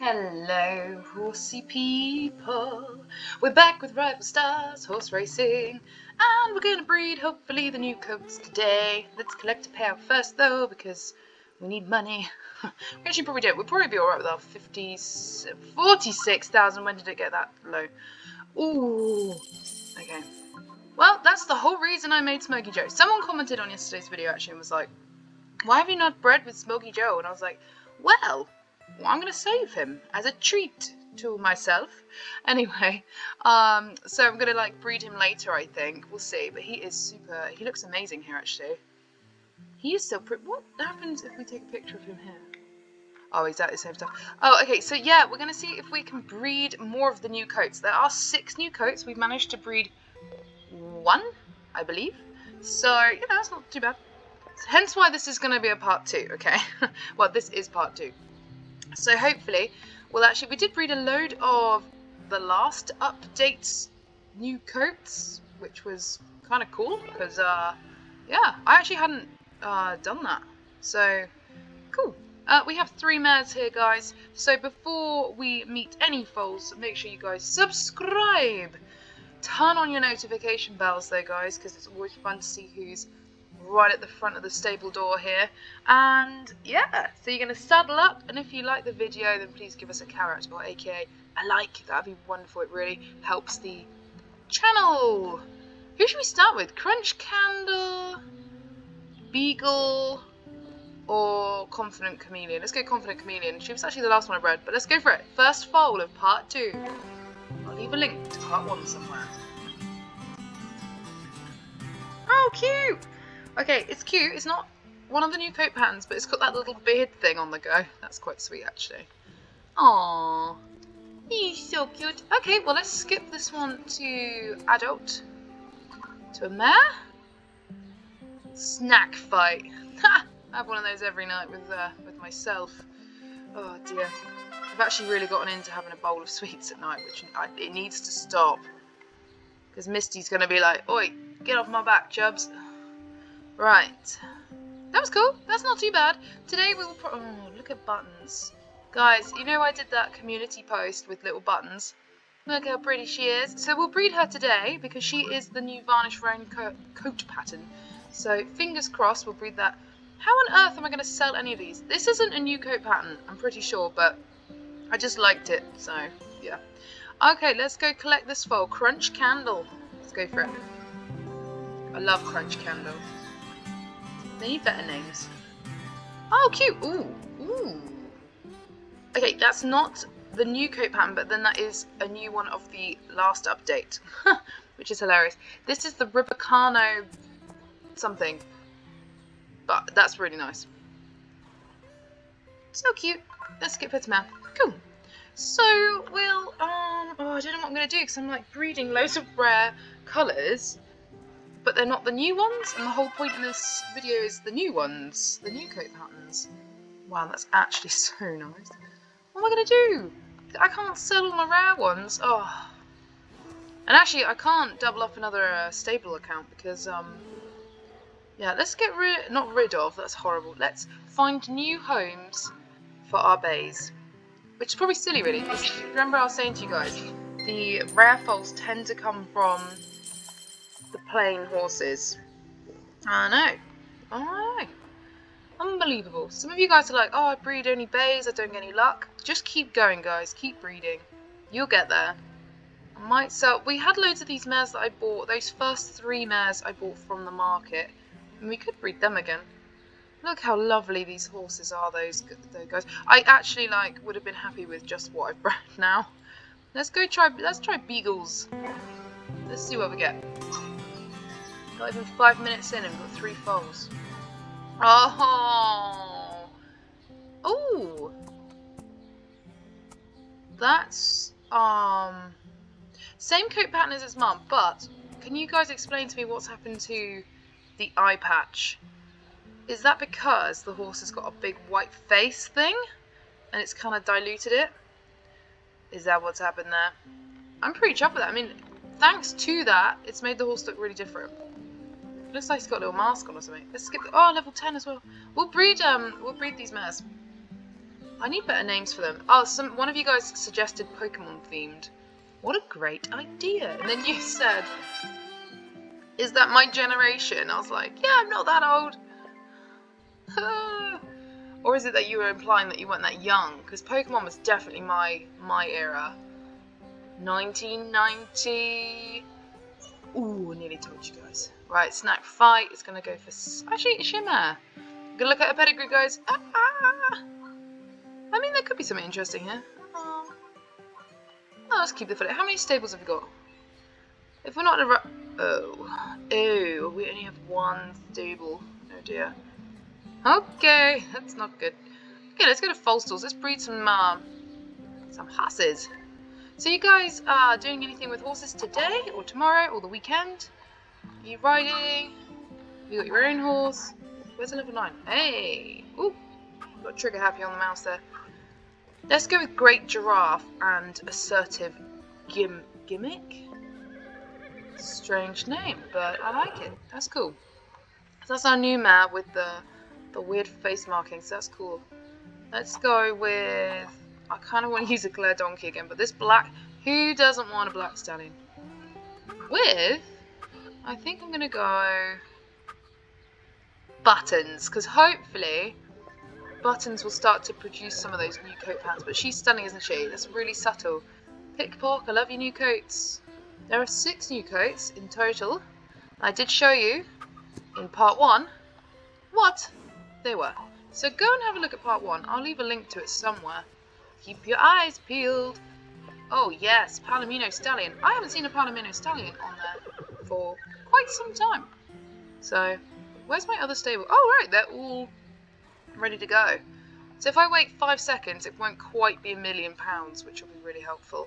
Hello, horsey people. We're back with Rival Stars Horse Racing, and we're going to breed, hopefully, the new coats today. Let's collect a payout first, though, because we need money. we actually probably don't. We'll probably be alright with our 50, 46,000. When did it get that low? Ooh. Okay. Well, that's the whole reason I made Smokey Joe. Someone commented on yesterday's video, actually, and was like, why have you not bred with Smokey Joe? And I was like, well, well I'm going to save him as a treat to myself. Anyway, um, so I'm going to, like, breed him later, I think. We'll see. But he is super... He looks amazing here, actually. He is so pretty. What happens if we take a picture of him here? Oh, exactly the same stuff. Oh, okay, so yeah, we're going to see if we can breed more of the new coats. There are six new coats. We've managed to breed one, I believe. So, you know, it's not too bad. Hence why this is going to be a part two, okay? well, this is part two. So hopefully, well actually, we did breed a load of the last update's new coats, which was kind of cool, because, uh, yeah, I actually hadn't uh, done that. So, cool. Uh, we have three mares here, guys. So before we meet any foals, make sure you guys subscribe. Turn on your notification bells, though, guys, because it's always fun to see who's right at the front of the stable door here. And yeah, so you're going to saddle up, and if you like the video, then please give us a carrot, or aka a like. That'd be wonderful. It really helps the channel. Who should we start with? Crunch Candle, Beagle, or Confident Chameleon? Let's go Confident Chameleon. She was actually the last one I bred, but let's go for it. First foal of part two. I'll leave a link to part one somewhere. Oh, cute! Okay, it's cute. It's not one of the new coat patterns, but it's got that little beard thing on the go. That's quite sweet, actually. Aww. He's so cute. Okay, well, let's skip this one to adult. To a mare? Snack fight. I have one of those every night with uh, with myself. Oh dear. I've actually really gotten into having a bowl of sweets at night, which I, it needs to stop. Because Misty's going to be like, Oi, get off my back, Chubs. Right. That was cool. That's not too bad. Today we will oh, look at buttons. Guys, you know I did that community post with little buttons. Look how pretty she is. So we'll breed her today because she is the new varnish roan co coat pattern. So fingers crossed we'll breed that. How on earth am I going to sell any of these? This isn't a new coat pattern, I'm pretty sure, but I just liked it, so yeah. Okay, let's go collect this foal. Crunch Candle. Let's go for it. I love Crunch Candle. They need better names. Oh, cute. Ooh, ooh. Okay, that's not the new coat pattern, but then that is a new one of the last update, which is hilarious. This is the Rubicano something, but that's really nice. So cute. Let's skip to mouth. Cool. So, we'll, um, oh, I don't know what I'm going to do because I'm like breeding loads of rare colours but they're not the new ones, and the whole point in this video is the new ones, the new coat patterns. Wow, that's actually so nice. What am I going to do? I can't sell all my rare ones. Oh. And actually, I can't double up another uh, stable account because, um, yeah, let's get rid, not rid of, that's horrible. Let's find new homes for our bays. Which is probably silly, really. Remember I was saying to you guys, the rare foals tend to come from the plain horses. I know. I know. Unbelievable. Some of you guys are like, oh, I breed only bays, I don't get any luck. Just keep going, guys. Keep breeding. You'll get there. I might sell... We had loads of these mares that I bought. Those first three mares I bought from the market. And we could breed them again. Look how lovely these horses are, those, those guys. I actually, like, would have been happy with just what I've bred now. Let's go try... Let's try beagles. Let's see what we get. Not even five minutes in and we've got three foals. Oh! Oh! That's, um... Same coat pattern as its mum, but can you guys explain to me what's happened to the eye patch? Is that because the horse has got a big white face thing? And it's kind of diluted it? Is that what's happened there? I'm pretty chuffed with that. I mean, thanks to that, it's made the horse look really different. Looks like he's got a little mask on or something. Let's skip. The, oh, level 10 as well. We'll breed. Um, we'll breed these mares. I need better names for them. Oh, some one of you guys suggested Pokemon themed. What a great idea. And then you said, is that my generation? I was like, yeah, I'm not that old. or is it that you were implying that you weren't that young? Because Pokemon was definitely my my era. 1990. Ooh, nearly told you guys. Right, Snack Fight is going to go for... Actually, Shimmer. Gonna look at a pedigree, guys. Ah, ah. I mean, there could be something interesting here. Oh, let's keep the foot. How many stables have we got? If we're not in a... Oh. Oh, we only have one stable. Oh dear. Okay, that's not good. Okay, let's go to Falstalls. Let's breed some, uh, some horses. So you guys are doing anything with horses today, or tomorrow, or the weekend? You riding? You got your own horse? Where's the level 9? Hey! Ooh! Got trigger happy on the mouse there. Let's go with Great Giraffe and Assertive Gim Gimmick. Strange name, but I like it. That's cool. So that's our new map with the the weird face markings. That's cool. Let's go with. I kind of want to use a Glare Donkey again, but this black. Who doesn't want a black stallion? With. I think I'm gonna go buttons because hopefully buttons will start to produce some of those new coat patterns. But she's stunning, isn't she? That's really subtle. PikPok, I love your new coats. There are six new coats in total. I did show you in part one what they were. So go and have a look at part one. I'll leave a link to it somewhere. Keep your eyes peeled. Oh yes, Palomino Stallion. I haven't seen a Palomino Stallion on there for quite some time. So, where's my other stable? Oh right, they're all ready to go. So if I wait five seconds, it won't quite be a million pounds, which will be really helpful.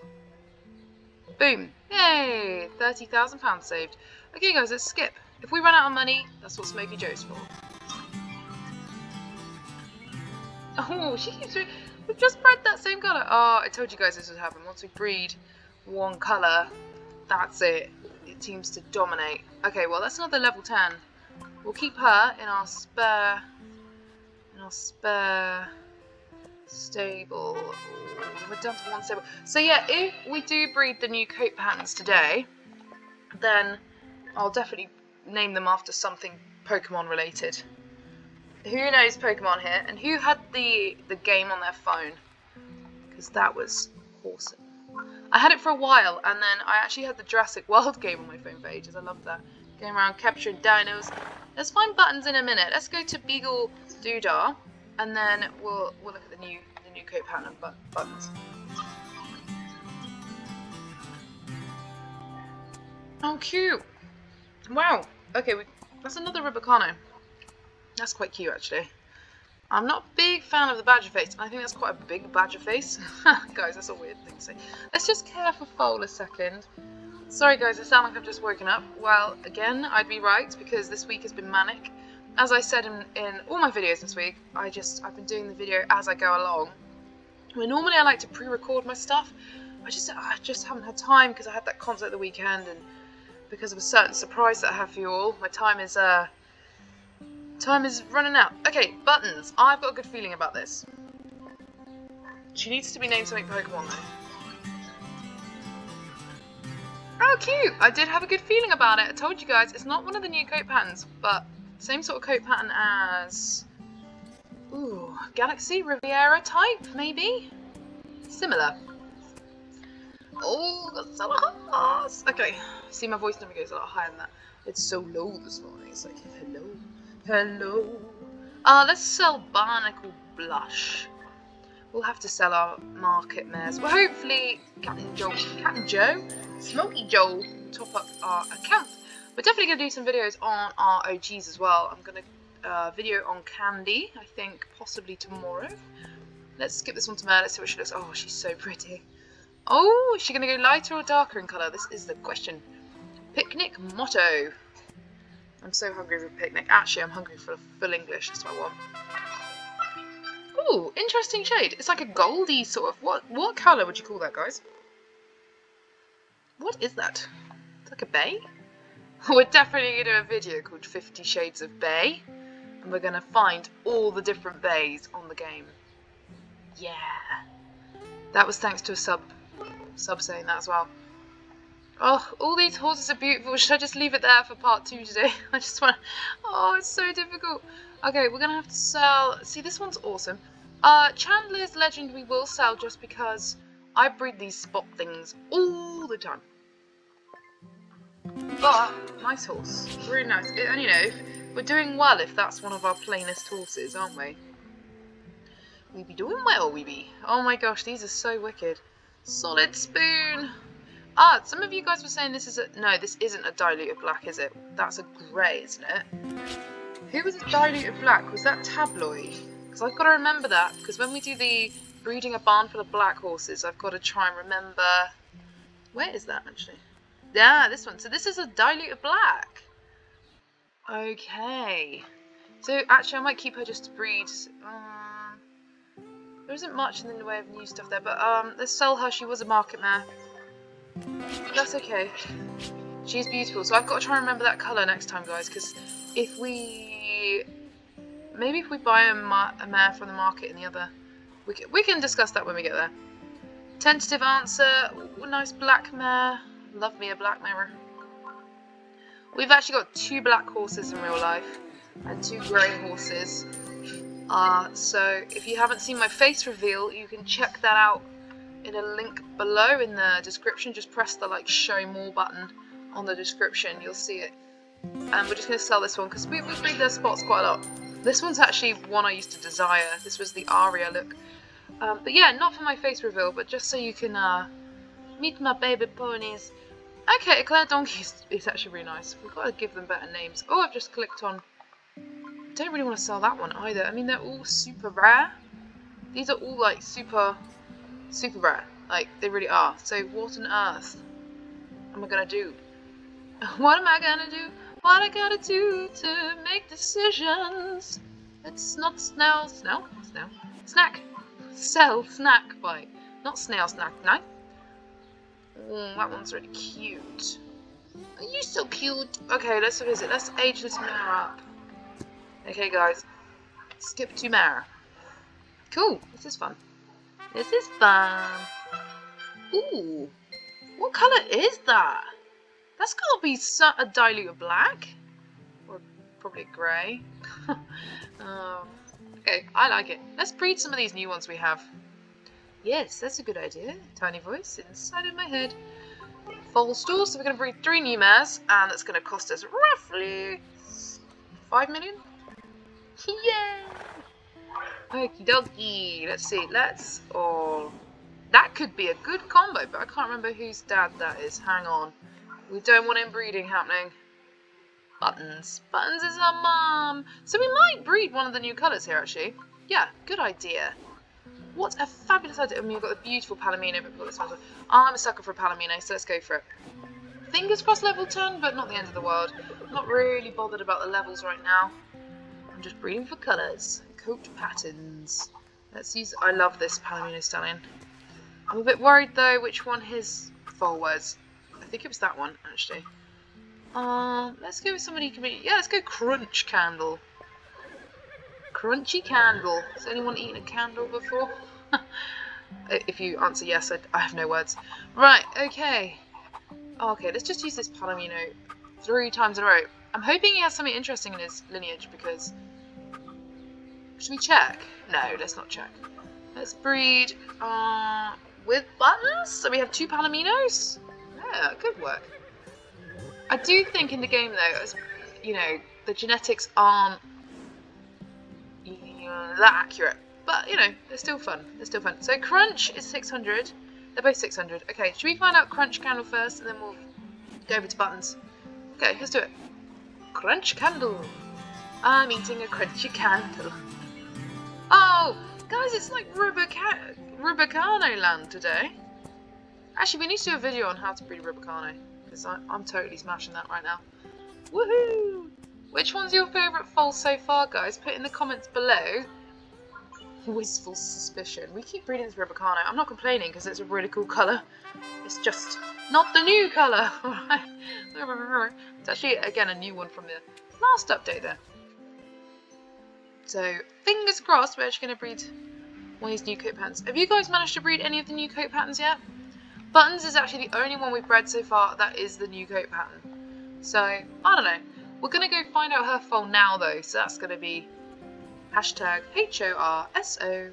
Boom. Yay! £30,000 saved. Okay guys, let's skip. If we run out of money, that's what Smoky Joe's for. Oh, she keeps... We've just bred that same colour. Oh, I told you guys this would happen. Once we breed one colour, that's it. It seems to dominate. Okay, well, that's another level 10. We'll keep her in our spare in our spare stable. Ooh, we're down to one stable. So yeah, if we do breed the new coat patterns today, then I'll definitely name them after something Pokemon related. Who knows Pokemon here? And who had the, the game on their phone? Because that was awesome. I had it for a while, and then I actually had the Jurassic World game on my phone for ages. I love that. Going around capturing dinos. Let's find buttons in a minute. Let's go to Beagle Doodah, and then we'll we'll look at the new the new coat pattern but buttons. Oh, cute! Wow. Okay, we, that's another Rubicano. That's quite cute, actually. I'm not a big fan of the badger face. I think that's quite a big badger face. guys, that's a weird thing to say. Let's just care for Foal a second. Sorry guys, I sound like I've just woken up. Well, again, I'd be right because this week has been manic. As I said in, in all my videos this week, I just, I've been doing the video as I go along. Where normally I like to pre-record my stuff. I just, I just haven't had time because I had that concert the weekend and because of a certain surprise that I have for you all. My time is, uh, time is running out. Okay, buttons. I've got a good feeling about this. She needs to be named something Pokemon though. Oh, cute! I did have a good feeling about it. I told you guys, it's not one of the new coat patterns, but same sort of coat pattern as... Ooh, Galaxy Riviera type, maybe? Similar. Oh. Okay, see my voice never goes a lot higher than that. It's so low this morning. It's like, hello, hello. Uh, let's sell Barnacle Blush. We'll have to sell our market mares. Well, hopefully, Captain Joe, Captain Joe, Smoky Joe, top up our account. We're definitely going to do some videos on our OGs as well. I'm going to uh, video on Candy, I think possibly tomorrow. Let's skip this one to Mer. Let's see what she looks. Oh, she's so pretty. Oh, is she going to go lighter or darker in colour? This is the question. Picnic motto. I'm so hungry for a picnic. Actually, I'm hungry for a full English. That's what I want. Ooh, interesting shade. It's like a goldy sort of... What what colour would you call that, guys? What is that? It's like a bay? We're definitely going to do a video called 50 Shades of Bay. And we're going to find all the different bays on the game. Yeah. That was thanks to a sub, sub saying that as well. Oh, all these horses are beautiful. Should I just leave it there for part two today? I just want. Oh, it's so difficult. Okay, we're gonna have to sell. See, this one's awesome. Uh, Chandler's Legend we will sell just because I breed these spot things all the time. But nice horse, really nice. And you know, we're doing well if that's one of our plainest horses, aren't we? We be doing well, we be. Oh my gosh, these are so wicked. Solid spoon. Ah, some of you guys were saying this is a... No, this isn't a diluted black, is it? That's a grey, isn't it? Who was a diluted black? Was that tabloid? Because I've got to remember that. Because when we do the breeding a barn full of black horses, I've got to try and remember... Where is that, actually? Yeah, this one. So this is a diluted black. Okay. So actually, I might keep her just to breed. Um, there isn't much in the way of new stuff there, but um, let's sell her. She was a market mare. That's okay. She's beautiful. So I've got to try and remember that colour next time, guys, because if we... Maybe if we buy a, a mare from the market in the other... We can, we can discuss that when we get there. Tentative answer. Ooh, nice black mare. Love me a black mare. We've actually got two black horses in real life and two grey horses. Uh, so if you haven't seen my face reveal, you can check that out in a link below in the description. Just press the like show more button on the description. You'll see it. And we're just going to sell this one because we, we breed their spots quite a lot. This one's actually one I used to desire. This was the Aria look. Um, but yeah, not for my face reveal, but just so you can uh, meet my baby ponies. Okay, Eclair Donkey is, is actually really nice. We've got to give them better names. Oh, I've just clicked on... don't really want to sell that one either. I mean, they're all super rare. These are all, like, super, super rare. Like, they really are. So, what on earth am I to do? What am I to do? What I gotta do to make decisions? It's not snail, snail, snail, snack, sell, snack bite. Not snail, snack, no. Mm, that one's really cute. Are you so cute? Okay, let's visit. Let's age this mare up. Okay, guys. Skip to mare. Cool. This is fun. This is fun. Ooh. What colour is that? That's got to be a dilute black. Or probably grey. um, okay, I like it. Let's breed some of these new ones we have. Yes, that's a good idea. Tiny voice inside of my head. Full store, so we're going to breed three new mares, and that's going to cost us roughly five million. Yay! Okie dokie. Let's see. Let's. Oh, that could be a good combo, but I can't remember whose dad that is. Hang on. We don't want inbreeding happening. Buttons. Buttons is our mum. So we might breed one of the new colours here, actually. Yeah, good idea. What a fabulous idea. I mean, we've got the beautiful Palomino, but this one's... I'm a sucker for a Palomino, so let's go for it. Fingers crossed level 10, but not the end of the world. I'm not really bothered about the levels right now. I'm just breeding for colours. Coat patterns. Let's use... I love this Palomino Stallion. I'm a bit worried, though, which one his foal was. I think it was that one, actually. Um, let's go with somebody who can be... Yeah, let's go Crunch Candle. Crunchy candle. Has anyone eaten a candle before? if you answer yes, I, I, have no words. Right, okay. Oh, okay, let's just use this Palomino three times in a row. I'm hoping he has something interesting in his lineage because... Should we check? No, let's not check. Let's breed uh, with buttons. So we have two Palominos. Yeah, good work. I do think in the game though, you know, the genetics aren't that accurate. But, you know, they're still fun. They're still fun. So Crunch is 600. They're both 600. Okay, should we find out Crunch Candle first and then we'll go over to buttons? Okay, let's do it. Crunch Candle. I'm eating a crunchy candle. Oh, guys, it's like Rubica Rubicano land today. Actually, we need to do a video on how to breed Rubicano. Because I'm totally smashing that right now. Woohoo! Which one's your favourite foal so far, guys? Put in the comments below. Wistful suspicion. We keep breeding this Rubicano. I'm not complaining because it's a really cool colour. It's just not the new colour. it's actually, again, a new one from the last update there. So, fingers crossed, we're actually going to breed one of these new coat patterns. Have you guys managed to breed any of the new coat patterns yet? Buttons is actually the only one we've bred so far that is the new coat pattern. So, I don't know. We're going to go find out her foal now though, so that's going to be hashtag H-O-R-S-O-M-E.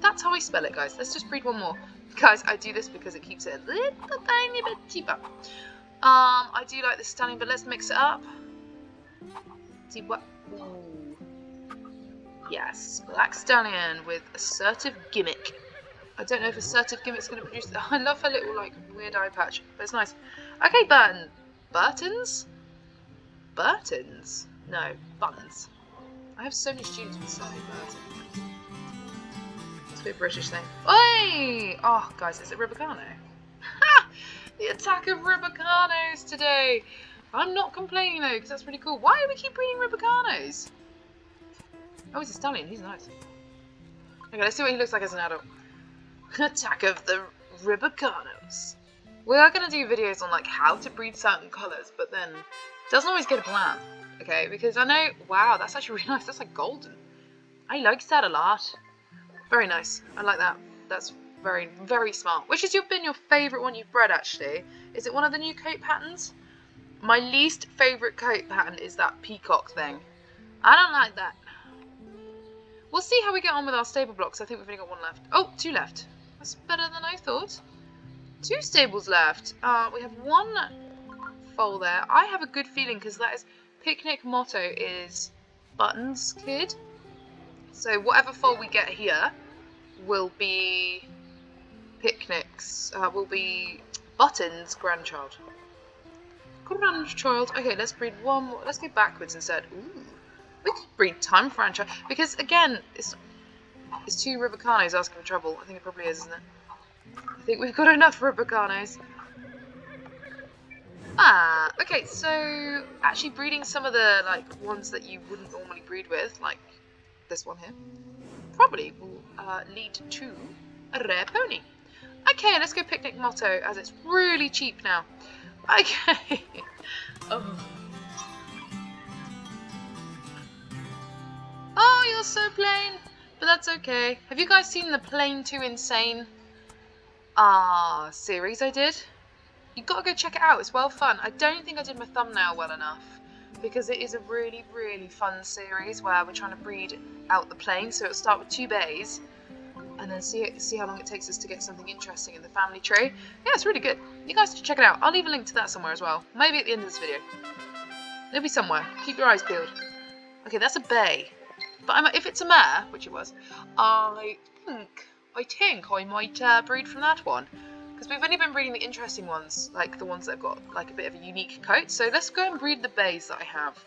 That's how I spell it, guys. Let's just breed one more. Guys, I do this because it keeps it a little tiny bit cheaper. Um, I do like this stallion, but let's mix it up. See what? Yes, black stallion with assertive gimmick. I don't know if assertive gimmick's going to produce. I love her little like weird eye patch, but it's nice. Okay, Burton. Burtons? Burtons? No, buttons. I have so many students with so many Burtons a British thing. Oi! Oh, guys, is it Rubicano? Ha! The attack of Rubicanos today! I'm not complaining though, because that's pretty cool. Why do we keep breeding Rubicanos? Oh, he's a stallion. He's nice. Okay, let's see what he looks like as an adult. attack of the Rubicanos. We are going to do videos on like how to breed certain colours, but then doesn't always get a plan. Okay, because I know, wow, that's actually really nice. That's like golden. I like that a lot. Very nice. I like that. That's very, very smart. Which has been your favourite one you've bred, actually? Is it one of the new coat patterns? My least favourite coat pattern is that peacock thing. I don't like that. We'll see how we get on with our stable blocks. I think we've only got one left. Oh, two left. That's better than I thought. Two stables left. Uh, we have one foal there. I have a good feeling because that is picnic motto is buttons kid. So whatever foal we get here will be Picnic's, uh, will be Button's grandchild. Grandchild. Okay, let's breed one more. Let's go backwards instead. Ooh. We could breed Time Franchise. Because, again, it's, it's two Rubicanos asking for trouble. I think it probably is, isn't it? I think we've got enough Rubicanos. Ah, okay, so actually breeding some of the like ones that you wouldn't normally breed with, like this one here, probably will uh, lead to a rare pony. Okay, let's go Picnic Motto, as it's really cheap now. Okay. um. Oh, you're so plain. But that's okay. Have you guys seen the Plain Too Insane ah series I did? You've gotta go check it out. It's well fun. I don't think I did my thumbnail well enough because it is a really, really fun series where we're trying to breed out the plane. So it'll start with two bays and then see see how long it takes us to get something interesting in the family tree. Yeah, it's really good. You guys should check it out. I'll leave a link to that somewhere as well. Maybe at the end of this video. It'll be somewhere. Keep your eyes peeled. Okay, that's a bay. But I'm, if it's a mare, which it was, I think I think I might uh, breed from that one. Because we've only been breeding the interesting ones, like the ones that have got like a bit of a unique coat. So let's go and breed the bays that I have.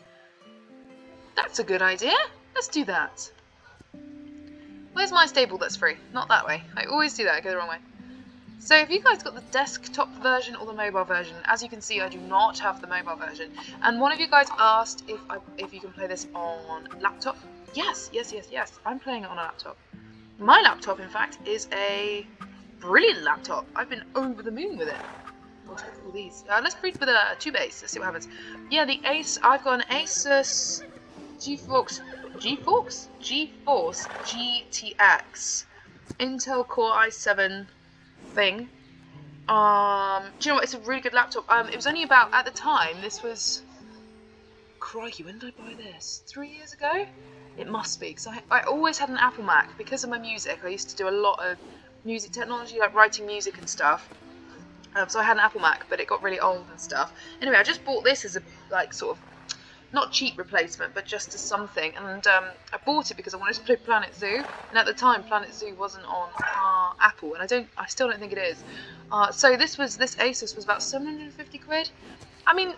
That's a good idea. Let's do that. Where's my stable that's free? Not that way. I always do that. I go the wrong way. So if you guys got the desktop version or the mobile version, as you can see, I do not have the mobile version. And one of you guys asked if I, if you can play this on laptop. Yes, yes, yes, yes. I'm playing it on a laptop. My laptop, in fact, is a brilliant laptop. I've been over the moon with it. All these. Uh, let's breed with a two base. Let's see what happens. Yeah, the Ace. I've got an Asus GeForce, GeForce, GeForce GTX Intel Core i7 thing. Um, do you know what? It's a really good laptop. Um, it was only about at the time. This was. Crikey, when did I buy this? Three years ago. It must be because I, I always had an Apple Mac because of my music. I used to do a lot of music technology, like writing music and stuff. Um, so I had an Apple Mac, but it got really old and stuff. Anyway, I just bought this as a like sort of not cheap replacement, but just as something. And um, I bought it because I wanted to play Planet Zoo, and at the time Planet Zoo wasn't on uh, Apple, and I don't, I still don't think it is. Uh, so this was this Asus was about 750 quid. I mean,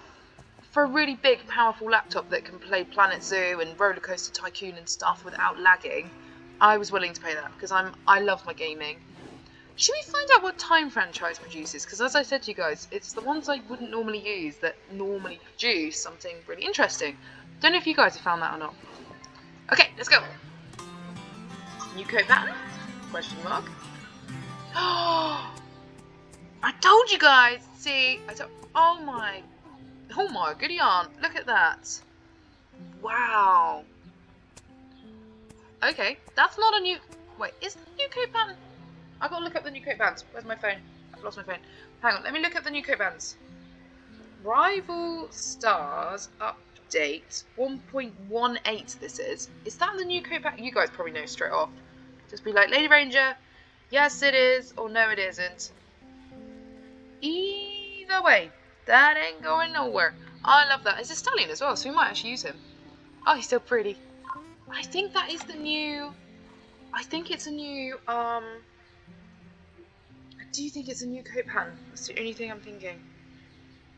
for a really big, powerful laptop that can play Planet Zoo and Roller Coaster Tycoon and stuff without lagging, I was willing to pay that because I'm I love my gaming. Should we find out what Time Franchise produces? Because as I said to you guys, it's the ones I wouldn't normally use that normally produce something really interesting. Don't know if you guys have found that or not. Okay, let's go. New coat pattern? Question mark. Oh, I told you guys. See, I told. Oh my. Oh my goody aunt. Look at that. Wow. Okay, that's not a new. Wait, is the new coat band? I've gotta look up the new coat bands. Where's my phone? I've lost my phone. Hang on, let me look up the new coat bands. Rival Stars update 1.18 this is. Is that the new coat band? You guys probably know straight off. Just be like, Lady Ranger, yes it is, or no it isn't. Either way, that ain't going nowhere. I love that. It's a stallion as well, so we might actually use him. Oh, he's so pretty. I think that is the new... I think it's a new, um... Do think it's a new coat pan. That's the only thing I'm thinking.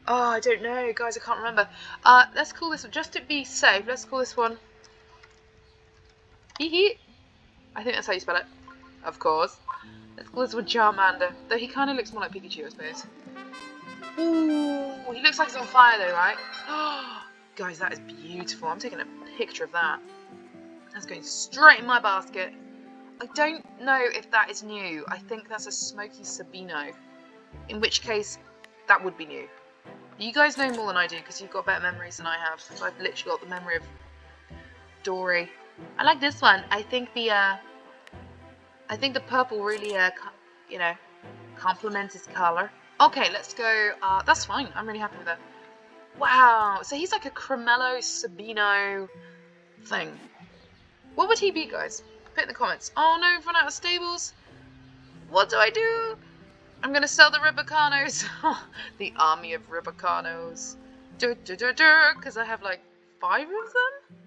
Oh, I don't know, guys, I can't remember. Uh, let's call this one, just to be safe, let's call this one... Hee. I think that's how you spell it. Of course. Let's call this one Charmander. Though he kind of looks more like Pikachu, I suppose. Ooh, he looks like he's on fire though, right? Guys, that is beautiful. I'm taking a picture of that. That's going straight in my basket. I don't know if that is new. I think that's a Smoky Sabino. In which case, that would be new. You guys know more than I do because you've got better memories than I have. So I've literally got the memory of Dory. I like this one. I think the uh, I think the purple really uh, you know, complements his color. Okay, let's go. Uh, that's fine. I'm really happy with that. Wow. So he's like a Cremello Sabino thing. What would he be, guys? Put in the comments. Oh no, we've run out of stables. What do I do? I'm gonna sell the Rubicanos. the army of Rubicanos. Because I have like five of them?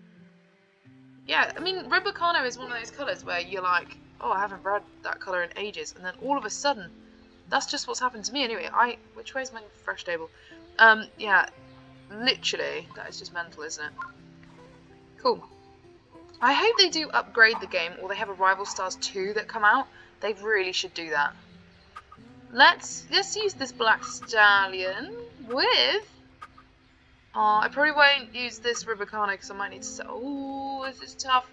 Yeah, I mean, Rubicano is one of those colours where you're like, oh, I haven't bred that colour in ages. And then all of a sudden, that's just what's happened to me anyway. I Which way is my fresh table? Um, yeah, literally, that is just mental, isn't it? Cool. I hope they do upgrade the game, or they have a Rival Stars 2 that come out. They really should do that. Let's let's use this Black Stallion with... Oh, I probably won't use this Rubicano because I might need to... Sell. Oh, this is tough.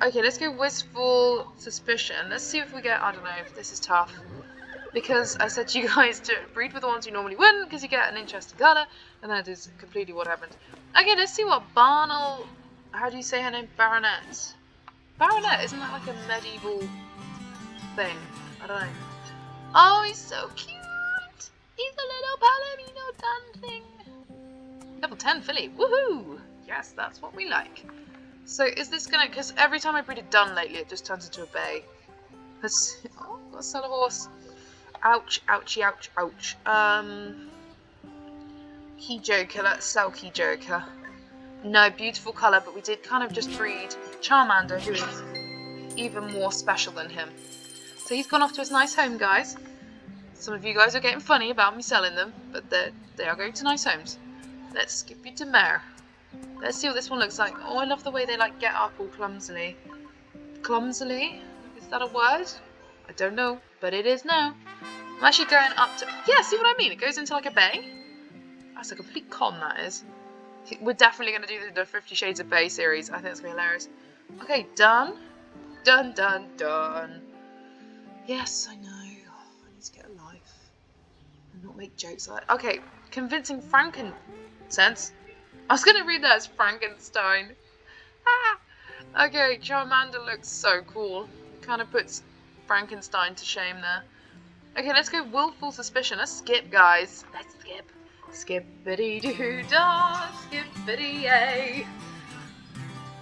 Okay, let's go Wistful Suspicion. Let's see if we get... I don't know if this is tough. Because I said to you guys to breed with the ones you normally wouldn't because you get an interesting colour. And that is completely what happened. Okay, let's see what Barnel how do you say her name? Baronet. Baronet, isn't that like a medieval thing? I don't know. Oh, he's so cute! He's a little Palomino dun thing. Level 10 filly. Woohoo! Yes, that's what we like. So is this gonna, because every time I breed a dun lately, it just turns into a bay. Let's, oh, got a horse. Ouch, ouchie, ouch, ouch. Um, Key Joker, let's sell Key Joker. No, beautiful colour, but we did kind of just breed Charmander, who is even more special than him. So he's gone off to his nice home, guys. Some of you guys are getting funny about me selling them, but they are going to nice homes. Let's skip you to Mare. Let's see what this one looks like. Oh, I love the way they like get up all clumsily. Clumsily? Is that a word? I don't know, but it is now. I'm actually going up to... Yeah, see what I mean? It goes into like a bay. That's a complete con, that is. We're definitely going to do the Fifty Shades of Bay series. I think it's going to be hilarious. Okay, done. Done, done, done. Yes, I know. I need to get a life. And not make jokes like. Okay, convincing frankincense. I was going to read that as Frankenstein. Ah! Okay, Charmander looks so cool. Kind of puts Frankenstein to shame there. Okay, let's go Willful Suspicion. Let's skip, guys. Let's skip. Skippity doo dah, skippity yay.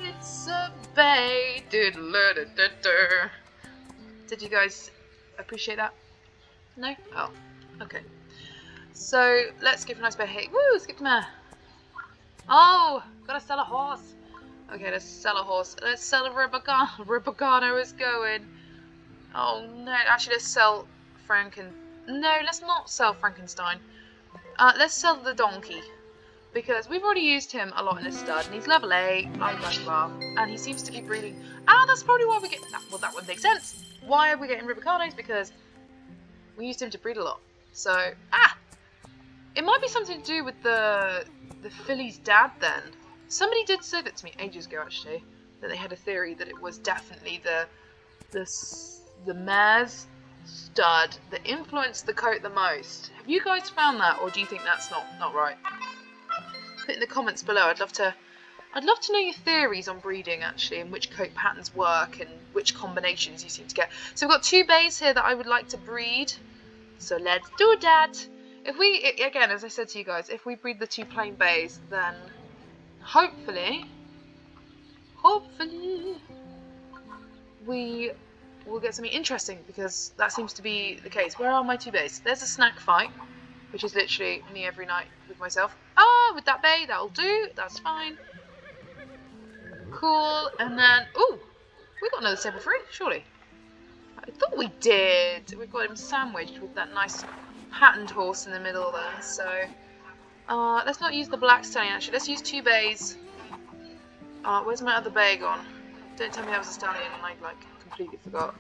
It's a bay. Did you guys appreciate that? No? Oh, okay. So let's skip a nice bay. Hey, woo, skip mare. Oh, gotta sell a horse. Okay, let's sell a horse. Let's sell a Ribagano. Ribagano is going. Oh no, actually let's sell Franken. No, let's not sell Frankenstein. Uh, let's sell the donkey. Because we've already used him a lot in this stud, and he's level 8, blah blah blah, and he seems to be breeding. Ah, that's probably why we get. That, well, that would make sense. Why are we getting Rubicanos? Because we used him to breed a lot. So, ah! It might be something to do with the the filly's dad then. Somebody did say that to me ages ago, actually, that they had a theory that it was definitely the the the mare's stud that influenced the coat the most. Have you guys found that, or do you think that's not, not right? Put in the comments below. I'd love to I'd love to know your theories on breeding, actually, and which coat patterns work and which combinations you seem to get. So we've got two bays here that I would like to breed. So let's do that. If we, again, as I said to you guys, if we breed the two plain bays, then hopefully, hopefully, we will get something interesting because that seems to be the case. Where are my two bays? There's a snack fight, which is literally me every night with myself. Ah, oh, with that bay, that'll do. That's fine. Cool. And then, oh, we got another stable free, surely. I thought we did. We've got him sandwiched with that nice patterned horse in the middle there. So, uh, let's not use the black stallion actually. Let's use two bays. Uh, where's my other bay gone? Don't tell me that was a stallion and I like completely forgot.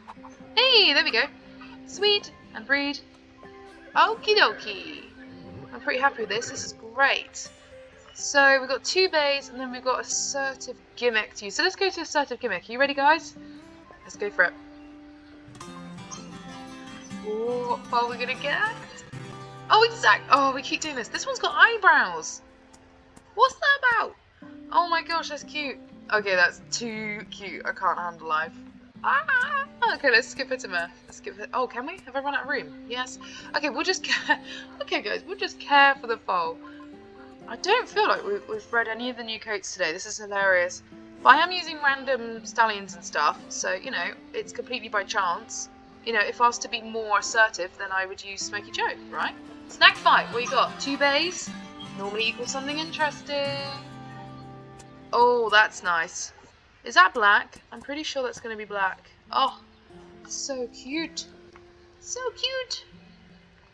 Hey, there we go. Sweet and breed. Okie dokie. I'm pretty happy with this. This is great. So we've got two bays and then we've got a assertive gimmick to use. So let's go to assertive gimmick. Are you ready guys? Let's go for it. what are we gonna get? Oh, exact. Oh, we keep doing this. This one's got eyebrows. What's that about? Oh my gosh, that's cute. Okay, that's too cute. I can't handle life. Ah, okay, let's skip it to Mirth. Let's skip it. Oh, can we? Have I run out of room? Yes. Okay, we'll just care. Okay, guys, we'll just care for the foal. I don't feel like we've, we've read any of the new coats today. This is hilarious. But I am using random stallions and stuff, so, you know, it's completely by chance. You know, if I was to be more assertive, then I would use Smoky Joe, right? Snack fight, what you got? Two bays? Normally equals something interesting. Oh, that's nice. Is that black? I'm pretty sure that's going to be black. Oh, so cute. So cute.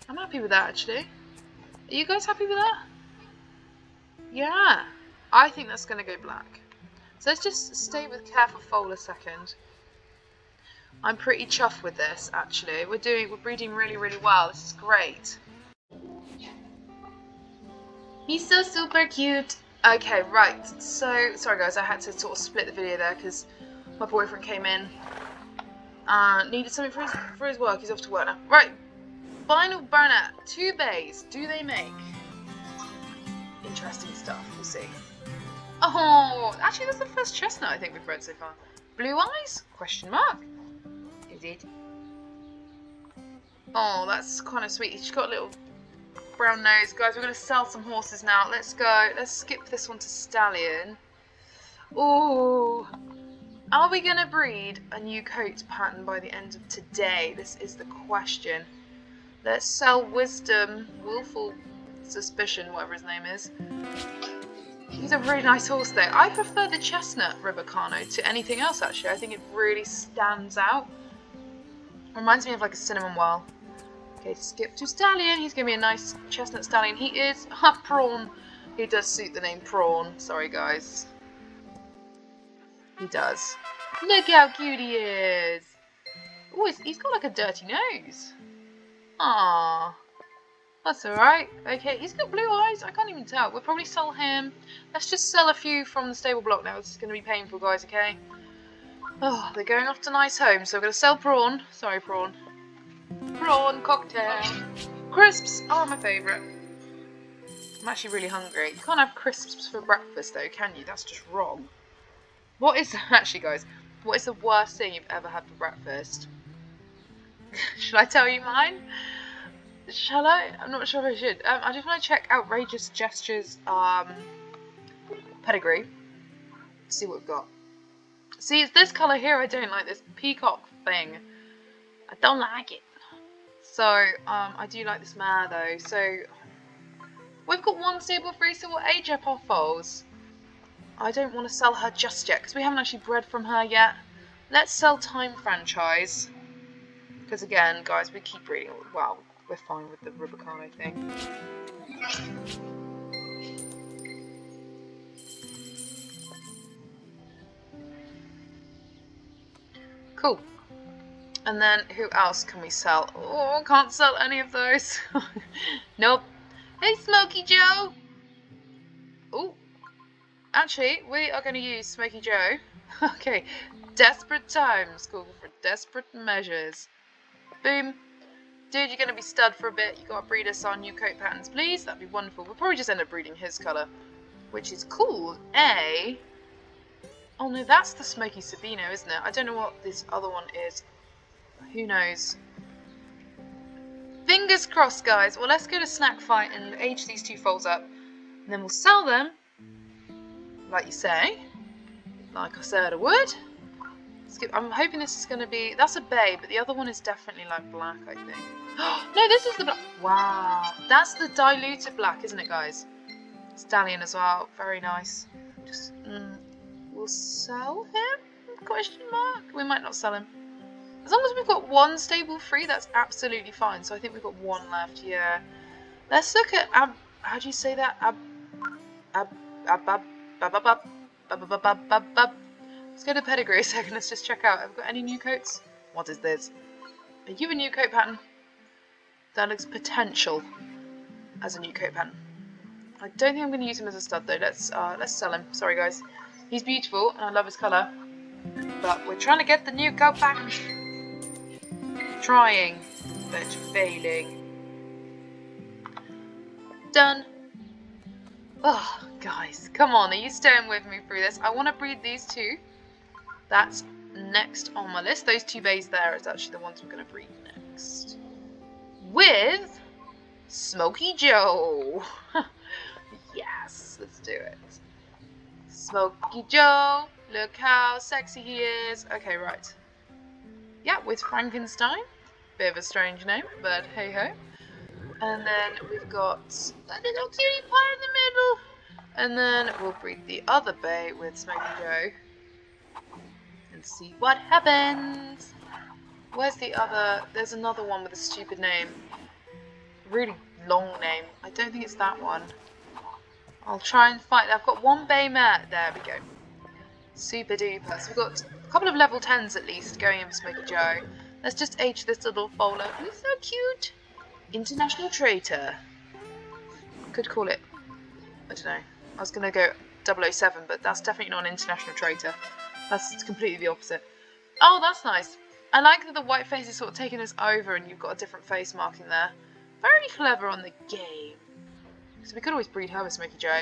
I'm happy with that, actually. Are you guys happy with that? Yeah. I think that's going to go black. So let's just stay with Careful Foal a second. I'm pretty chuffed with this, actually. We're doing, we're breeding really, really well. This is great. He's so super cute. Okay, right. So, sorry guys, I had to sort of split the video there because my boyfriend came in. Uh, needed something for his, for his work. He's off to work now. Right. Vinyl Burnett. Two bays. Do they make? Interesting stuff. We'll see. Oh, actually that's the first chestnut I think we've read so far. Blue eyes? Question mark. Is it? Oh, that's kind of sweet. She's got a little brown nose. Guys, we're going to sell some horses now. Let's go. Let's skip this one to Stallion. Oh, are we going to breed a new coat pattern by the end of today? This is the question. Let's sell Wisdom, Willful Suspicion, whatever his name is. He's a really nice horse though. I prefer the Chestnut Rubicano to anything else actually. I think it really stands out. Reminds me of like a cinnamon whirl. Okay, skip to Stallion. He's going to be a nice chestnut stallion. He is a prawn. He does suit the name prawn. Sorry, guys. He does. Look how cute he is. Oh, he's, got like a dirty nose. Ah, That's alright. Okay, he's got blue eyes. I can't even tell. We'll probably sell him. Let's just sell a few from the stable block now. This is going to be painful, guys, okay? Oh, they're going off to nice homes. So we're going to sell Prawn. Sorry, Prawn. Prawn cocktail. Crisps are my favourite. I'm actually really hungry. You can't have crisps for breakfast though, can you? That's just wrong. What is, actually guys, what is the worst thing you've ever had for breakfast? should I tell you mine? Shall I? I'm not sure if I should. Um, I just want to check Outrageous Gestures um, pedigree. See what we've got. See, it's this colour here I don't like, this peacock thing. I don't like it. So, um, I do like this mare though. So, we've got one stable free, so we'll age up our foals. I don't want to sell her just yet, because we haven't actually bred from her yet. Let's sell Time Franchise. Because again, guys, we keep breeding. Well, we're fine with the Rubicano thing. Cool. And then who else can we sell? Oh, can't sell any of those. nope. Hey, Smoky Joe. Oh, actually, we are going to use Smoky Joe. okay, desperate times call for desperate measures. Boom. Dude, you're going to be stud for a bit. you got to breed us on new coat patterns, please. That'd be wonderful. We'll probably just end up breeding his colour. which is called a... Oh no, that's the Smoky Sabino, isn't it? I don't know what this other one is. Who knows? Fingers crossed, guys. Well, let's go to Snack Fight and age these two foals up. And then we'll sell them, like you say. Like I said I would. I'm hoping this is going to be... That's a bay, but the other one is definitely like black, I think. no, this is the black. Wow. That's the diluted black, isn't it, guys? Stallion as well. Very nice. Just, mm, we'll sell him? Question mark. We might not sell him. As long as we've got one stable free, that's absolutely fine. So I think we've got one left, yeah. Let's look at, how do you say that? Ab, ab, ab, ab, ab, ab, ab, ab, ab, ab, ab, ab. Let's go to pedigree a second, let's just check out. Have we got any new coats? What is this? Are you a new coat pattern? That looks potential as a new coat pattern. I don't think I'm going to use him as a stud though. Let's uh, let's sell him. Sorry guys. He's beautiful and I love his colour. But we're trying to get the new coat pattern. Trying, but failing. Done. Oh, guys, come on, are you staying with me through this? I want to breed these two. That's next on my list. Those two bays there is actually the ones we're going to breed next. With Smoky Joe. yes, let's do it. Smoky Joe, look how sexy he is. Okay, right. Yeah, with Frankenstein. Bit of a strange name, but hey ho. And then we've got a little cutie pie in the middle. And then we'll breed the other bay with Smoky Joe. And see what happens. Where's the other? There's another one with a stupid name. Really long name. I don't think it's that one. I'll try and find. I've got one bay mare. There we go. Super duper. So we've got couple of level 10s at least going in for Smoky Joe. Let's just age this little foaler. He's so cute. International Traitor. Could call it, I don't know. I was going to go 007, but that's definitely not an international traitor. That's completely the opposite. Oh, that's nice. I like that the white face is sort of taking us over and you've got a different face marking there. Very clever on the game. So we could always breed her with Smoky Joe.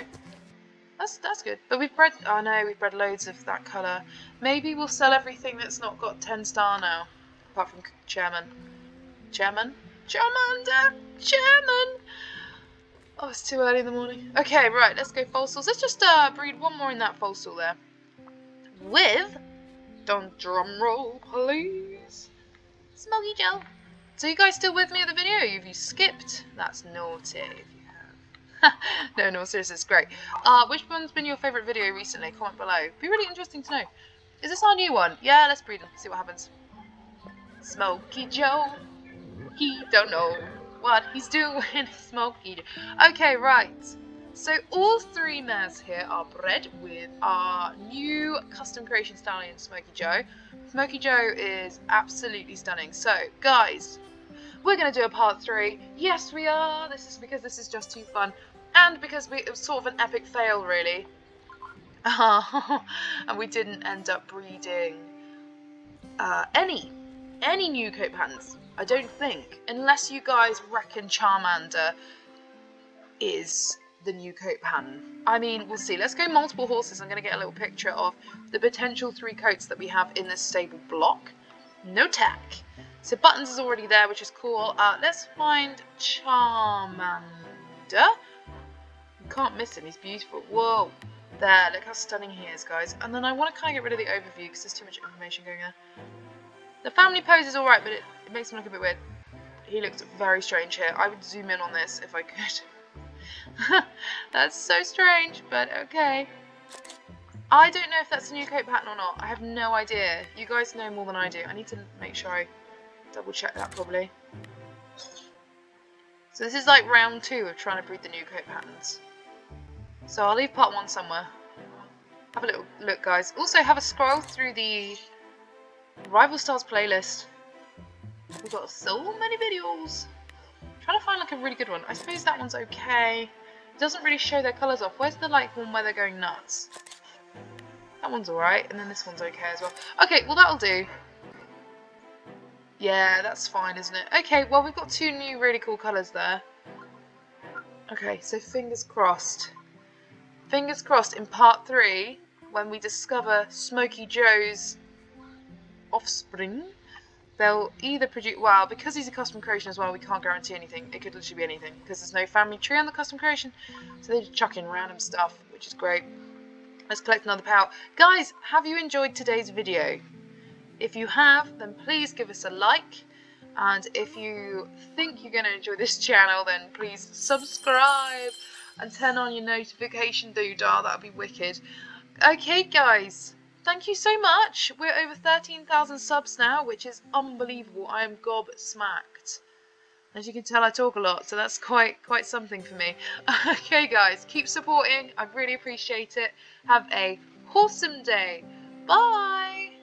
That's that's good. But we've bred. Oh no, we've bred loads of that colour. Maybe we'll sell everything that's not got 10 star now, apart from Chairman. Chairman. Charmander. Chairman. Oh, it's too early in the morning. Okay, right. Let's go fossils. Let's just uh, breed one more in that fossil there. With, don't drum roll, please. Smoky Joe. So you guys still with me at the video? Have you skipped? That's naughty. no, no, seriously, it's great. Uh, which one's been your favourite video recently? Comment below. Be really interesting to know. Is this our new one? Yeah, let's breed him. See what happens. Smoky Joe. He don't know what he's doing. Smoky Joe. Okay, right. So all three mares here are bred with our new custom creation stallion, Smoky Joe. Smoky Joe is absolutely stunning. So, guys, we're going to do a part three. Yes, we are. This is because this is just too fun and because we, it was sort of an epic fail really. and we didn't end up breeding uh, any, any new coat patterns. I don't think, unless you guys reckon Charmander is the new coat pattern. I mean, we'll see. Let's go multiple horses. I'm going to get a little picture of the potential three coats that we have in this stable block. No tack. So Buttons is already there, which is cool. Uh, let's find Charmander. Can't miss him, he's beautiful. Whoa. There, look how stunning he is, guys. And then I want to kind of get rid of the overview because there's too much information going there. The family pose is alright, but it, it makes him look a bit weird. He looks very strange here. I would zoom in on this if I could. that's so strange, but okay. I don't know if that's a new coat pattern or not. I have no idea. You guys know more than I do. I need to make sure I double check that probably. So this is like round two of trying to breed the new coat patterns. So I'll leave part one somewhere. Have a little look, guys. Also, have a scroll through the Rival Stars playlist. We've got so many videos. I'm trying to find like a really good one. I suppose that one's okay. It doesn't really show their colours off. Where's the like one where they're going nuts? That one's alright, and then this one's okay as well. Okay, well that'll do. Yeah, that's fine, isn't it? Okay, well we've got two new really cool colours there. Okay, so fingers crossed. Fingers crossed in part three, when we discover Smoky Joe's offspring, they'll either produce, well, because he's a custom creation as well, we can't guarantee anything. It could literally be anything, because there's no family tree on the custom creation, so they just chuck in random stuff, which is great. Let's collect another power. Guys, have you enjoyed today's video? If you have, then please give us a like. And if you think you're going to enjoy this channel, then please subscribe and turn on your notification doodah. That would be wicked. Okay, guys. Thank you so much. We're over 13,000 subs now, which is unbelievable. I am gob smacked. As you can tell, I talk a lot, so that's quite quite something for me. okay, guys, keep supporting. I really appreciate it. Have a horsome day. Bye.